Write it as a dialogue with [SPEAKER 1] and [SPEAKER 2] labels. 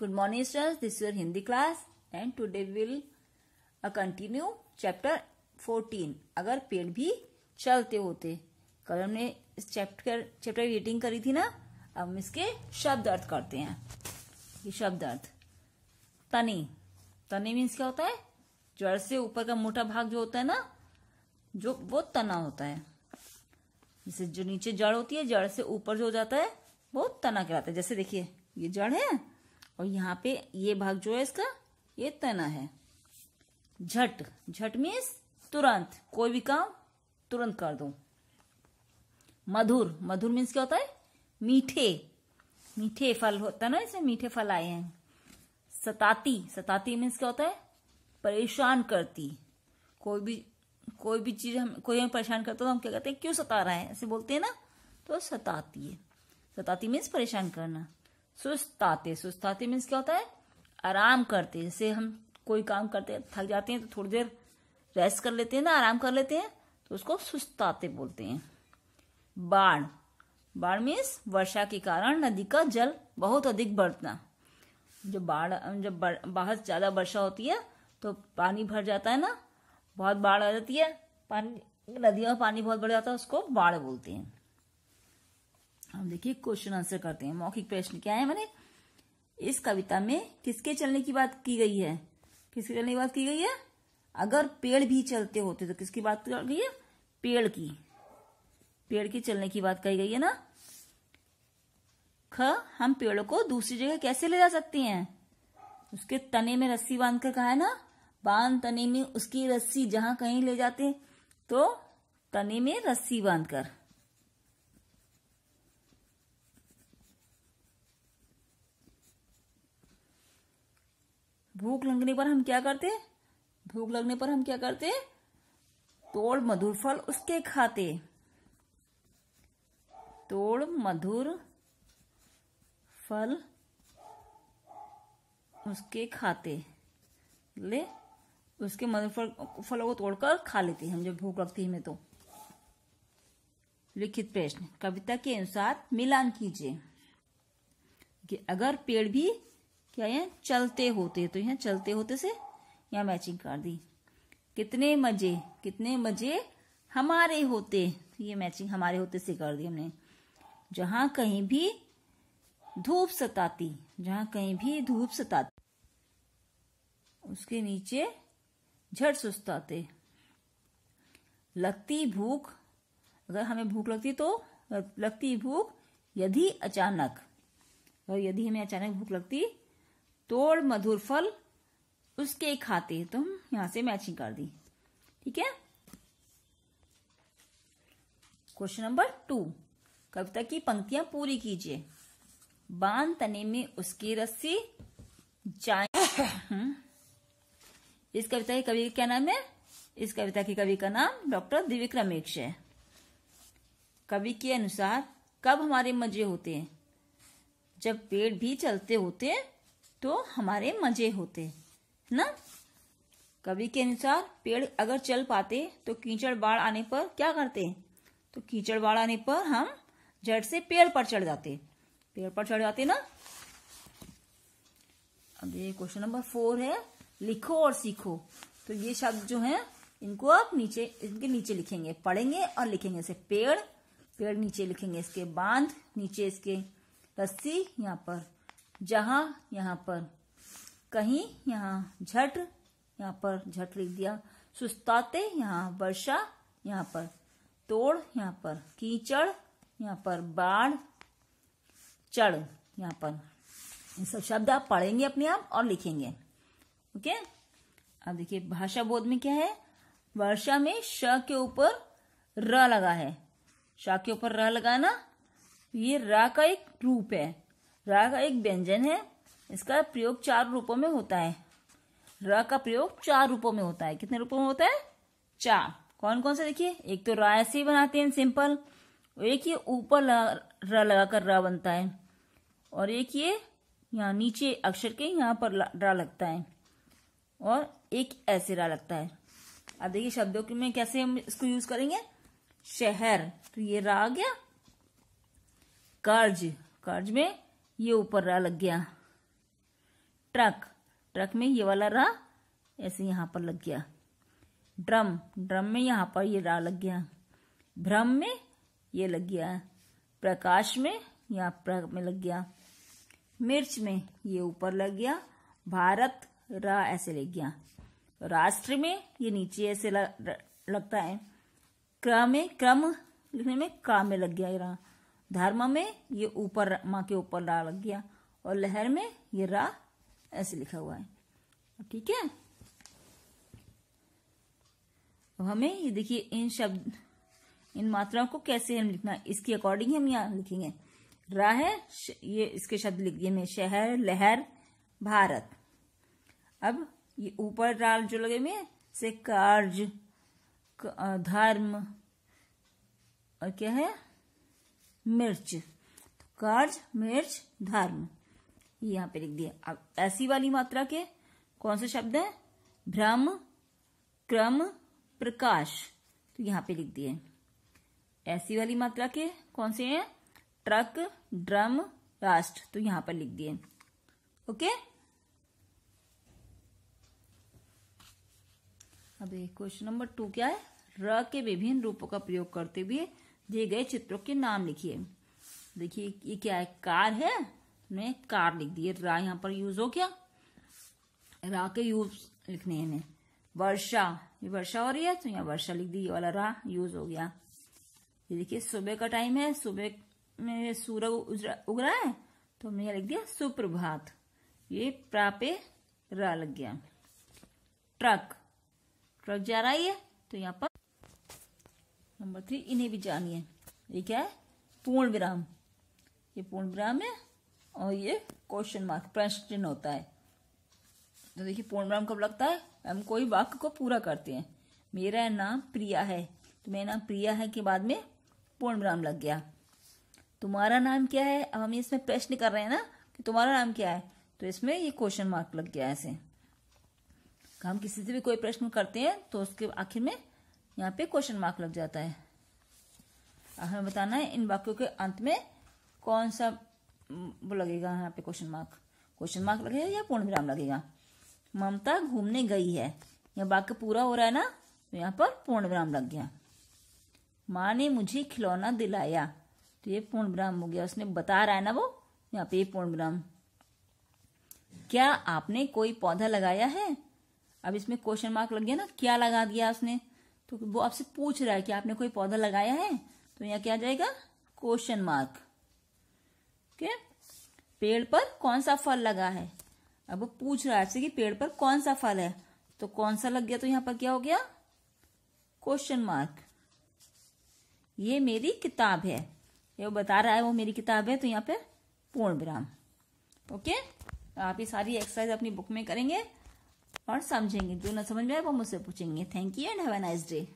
[SPEAKER 1] Good morning students, this is your Hindi class and today we will uh, continue chapter 14. अगर पेड़ भी चलते होते। कल हमने इस चैप्टर चैप्टर रीडिंग करी थी ना? अब हम इसके शब्द अर्थ करते हैं। ये शब्द अर्थ। तनी। तनी मीन्स क्या होता है? जड़ से ऊपर का मोटा भाग जो होता है ना जो वो तना होता है। जैसे जो नीचे जड़ होती है जड़ से ऊपर जो हो जाता है वो तना कहलाता है। जैसे देखिए ये जड़ है और यहाँ पे ये भाग जो है इसका, ये तना है। झट झट मीन्स तुरंत, कोई भी काम तुरंत कर दो। मधुर मधुर मीन्स क्या होता है? मीठे मीठे फल होता है ना, इसमें मीठे फल आए हैं। सताती सताती मीन्स क्या होता है? परेशान करती। कोई भी कोई भी चीज़ हम, कोई हमें परेशान करता तो हम क्या कहते हैं? क्यों सता रहा है? ऐसे बोलते हैं ना तो सताती है। सताती मीन्स परेशान करना। सुस्ताते सुस्ताते मीन्स क्या होता है? आराम करते जैसे हम कोई काम करते हैं, थक जाते हैं तो थोड़ी देर रेस्ट कर लेते हैं ना, आराम कर लेते हैं तो उसको सुस्ताते बोलते हैं। बाढ़। बाढ़ मीन्स वर्षा के कारण नदी का जल बहुत अधिक बढ़ना जब बाढ़, जब बाहर ज़्यादा वर्षा होती है तो पानी भर जाता है ना, बहुत बाढ़ आ जाती है, पानी, नदियों में पानी बहुत बढ़ जाता है, उसको बाढ़ बोलते हैं। हम देखिए क्वेश्चन आंसर करते हैं। मौखिक प्रश्न क्या है? मैंने इस कविता में किसके चलने की बात की गई है? किसके चलने की बात की गई है? अगर पेड़ भी चलते होते तो किसकी बात की गई है? पेड़ की। पेड़ की चलने की बात कही गई है ना? ख, हम पेड़ों को दूसरी जगह कैसे ले जा सकते हैं? उसके तने में रस्सी बाँध कर कहा है ना? बाँध तने में उसकी रस्सी जहाँ कहीं ले जाते तो तने में रस्सी बांधकर। भूख लगने पर हम क्या करते भूख लगने पर हम क्या करते तोड़ मधुर फल उसके खाते। तोड़ मधुर फल उसके खाते। ले, उसके मधुर फल, फलों को तोड़कर खा लेते हैं हम, जब भूख लगती है तो। लिखित प्रश्न, कविता के अनुसार मिलान कीजिए कि अगर पेड़ भी क्या है? चलते होते तो यहाँ चलते होते से यहाँ मैचिंग कर दी। कितने मज़े कितने मज़े हमारे होते। ये मैचिंग हमारे होते से कर दी हमने। जहाँ कहीं भी धूप सताती, जहाँ कहीं भी धूप सताती, उसके नीचे झट सुस्ताते। लगती भूख, अगर हमें भूख लगती तो लगती भूख यदि अचानक, और यदि हमें अचानक भूख लगती तोड़ मधुर फल उसके खाते तो हम यहाँ से मैचिंग कर दी। ठीक है? क्वेश्चन नंबर टू कविता की पंक्तियाँ पूरी कीजिए। बाँध तने में उसकी रस्सी जाए। इस कविता के कवि क्या नाम है? इस कविता के कवि का नाम डॉक्टर दिविक रमेश है। कवि के अनुसार कब हमारे मज़े होते हैं? जब पेड़ भी चलते होते हैं तो हमारे मज़े होते, ना? कवि के अनुसार पेड़ अगर चल पाते तो कीचड़ बाढ़ आने पर क्या करते? तो कीचड़ बाढ़ आने पर हम जड़ से पेड़ पर चढ़ जाते। पेड़ पर चढ़ जाते ना? अब ये क्वेश्चन नंबर फोर है, लिखो और सीखो। तो ये शब्द जो है, इनको आप नीचे, इनके नीचे लिखेंगे। पढ़ेंगे और लिखेंगे इसे पेड़ पेड़ नीचे लिखेंगे इसके बाँध, नीचे इसके रस्सी, यहाँ पर। जहाँ यहाँ पर कहीं यहाँ झट, यहाँ पर झट लिख दिया। सुस्ताते यहाँ वर्षा, यहाँ पर तोड़, यहाँ पर कीचड़, यहाँ पर बाढ़, चढ़, यहाँ पर। ये सब शब्द आप पढ़ेंगे अपने आप और लिखेंगे। ओके? अब देखिए, भाषा बोध में क्या है? वर्षा में श के ऊपर र लगा है। श के ऊपर र लगाना, ये रा का एक रूप है। रा का एक व्यंजन है, इसका प्रयोग चार रूपों में होता है। र का प्रयोग चार रूपों में होता है। कितने रूपों में होता है? चार। कौन कौन से देखिए? एक तो रा ऐसे ही बनाते हैं, सिंपल। एक ये ऊपर र लगाकर रा बनता है। और एक ये यहाँ नीचे अक्षर के यहाँ पर रा लगता है। और एक ऐसे रा लगता है। अब देखिए शब्दों के में कैसे हम इसको यूज़ करेंगे? शहर। तो ये रा आ गया। कर्ज। कर्ज में ये ऊपर रा लग गया। ट्रक। ट्रक में ये वाला रा ऐसे यहाँ पर लग गया। ड्रम। ड्रम में यहाँ पर ये रा लग गया। भ्रम में ये लग गया। प्रकाश में यहाँ में लग गया। मिर्च में ये ऊपर लग गया। भारत रा ऐसे लग गया। राष्ट्र में ये नीचे ऐसे लगता है। क्रम में क्रम लिखने में का में लग गया ये रा धर्म में ये ऊपर माँ के ऊपर रा लग गया और लहर में ये रा ऐसे लिखा हुआ है। ठीक है? अब हमें ये देखिए, इन शब्द, इन मात्राओं को कैसे हम लिखना, इसके अकॉर्डिंग हम यहाँ लिखेंगे। रा है ये इसके शब्द लिख दिए मैं शहर, लहर, भारत। अब ये ऊपर डाल जो लगे हुए से कार्य धर्म, और क्या है? मिर्च तो कार्य मिर्च, धर्म। यहाँ पे लिख दिया। अब ऐसी वाली मात्रा के कौन से शब्द है? भ्रम, क्रम, प्रकाश। तो यहाँ पे लिख दिए। ऐसी वाली मात्रा के कौन से हैं? ट्रक, ड्रम, राष्ट्र। तो यहाँ पर लिख दिए। ओके? अब क्वेश्चन नंबर टू क्या है? र के विभिन्न रूपों का प्रयोग करते हुए दिए गए चित्रों के नाम लिखिए। देखिए, ये क्या है? कार है? मैं कार लिख दिए रा यहाँ पर यूज़ हो गया। रा के यूज़ लिखने हैं वर्षा। ये वर्षा हो रही है तो यहाँ वर्षा लिख दी। ये वाला रा यूज़ हो गया। ये देखिए, सुबह का टाइम है। सुबह में सूरज उग रहा है तो हमने यहाँ लिख दिया सुप्रभात। ये प्रापे रा लग गया। ट्रक। ट्रक जा रहा है तो यहाँ पर नंबर थ्री, इन्हें भी जानिए ये क्या है? पूर्ण विराम। ये पूर्ण विराम है और ये क्वेश्चन मार्क प्रश्न चिन्ह होता है। तो देखिए, पूर्ण विराम कब लगता है? हम कोई वाक्य को पूरा करते हैं। मेरा नाम प्रिया है। तो मेरा नाम प्रिया है के बाद में पूर्ण विराम लग गया। तुम्हारा नाम क्या है? अब हम इसमें प्रश्न कर रहे हैं ना कि तुम्हारा नाम क्या है? तो इसमें ये क्वेश्चन मार्क लग गया ऐसे। हम किसी से भी कोई प्रश्न करते हैं तो उसके आखिर में यहाँ पे क्वेश्चन मार्क लग जाता है। हमें बताना है इन वाक्यों के अंत में कौन सा वो लगेगा यहाँ पे क्वेश्चन मार्क क्वेश्चन मार्क लगेगा या पूर्ण विराम लगेगा? ममता घूमने गई है। यह वाक्य पूरा हो रहा है ना? तो यहाँ पर पूर्ण विराम लग गया। माँ ने मुझे खिलौना दिलाया। तो ये पूर्ण विराम हो गया। उसने बता रहा है ना वो? यहाँ पे पूर्ण विराम क्या आपने कोई पौधा लगाया है? अब इसमें क्वेश्चन मार्क लग गया ना? क्या लगा दिया उसने? तो वो आपसे पूछ रहा है कि आपने कोई पौधा लगाया है? तो यहाँ क्या जाएगा? क्वेश्चन मार्क ओके पेड़ पर कौन सा फल लगा है? अब वो पूछ रहा है आपसे कि पेड़ पर कौन सा फल है? तो कौन सा लग गया तो यहाँ पर क्या हो गया? क्वेश्चन मार्क ये मेरी किताब है। ये वो बता रहा है, वो मेरी किताब है तो यहाँ पे पूर्ण विराम. ओके आप ये सारी एक्सरसाइज अपनी बुक में करेंगे। और समझेंगे। जो ना समझ में आए वो मुझसे पूछेंगे। Thank you and have a nice day